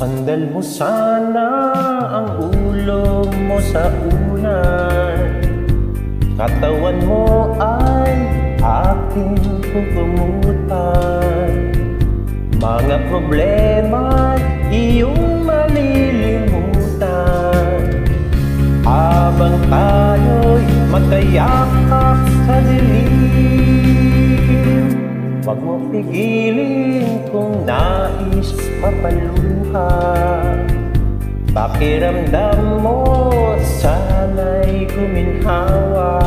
Sandal mo sana ang ulo mo sa unan Katawan mo ay aking pupumutan. Mga problema iyong malilimutan. Habang tayo'y magkayakap sa dilim Huwag mo pigilin kung nais mapaluha. Pakiramdam mo sana'y guminhawa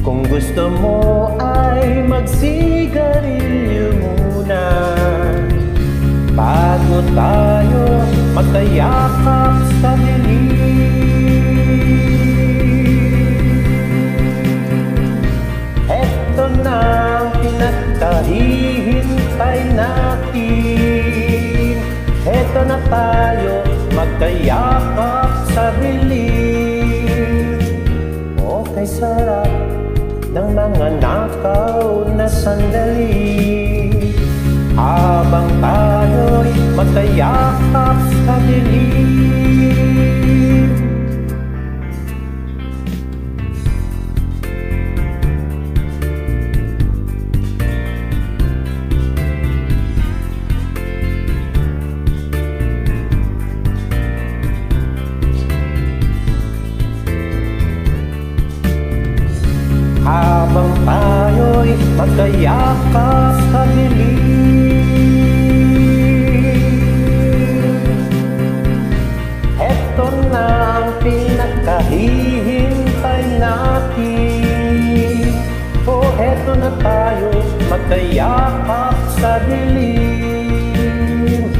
Kung gusto mo ay magsigarilyo muna. Bago tayo magkayakap sa dilim. Eto na ang pinagkahihintay natin. Eto na tayo magkayakap sa dilim O kay sarap ng mga nakaw na sandali. Habang tayo'y magkayakap sa dilim magkayakap sa dilim Eto na ang pinagkahihintay natin. O eto na tayo magkayakap sa dilim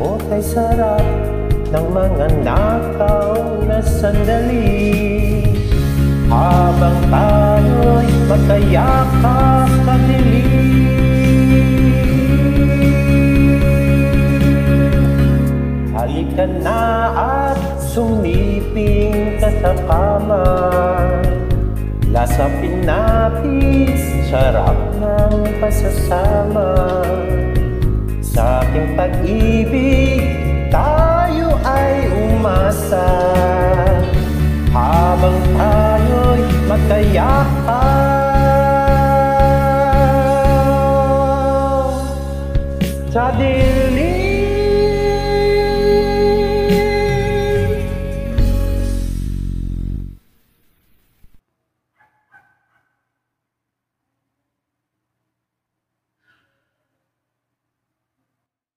O kay sarap ng mga nakaw na sandali ka na at sumiping ka sa kama? Lasa pinapis, sarap ng pasasama. Sa ating pag-ibig, tayo ay umasa. Habang tayo'y magkayakap Sa dilim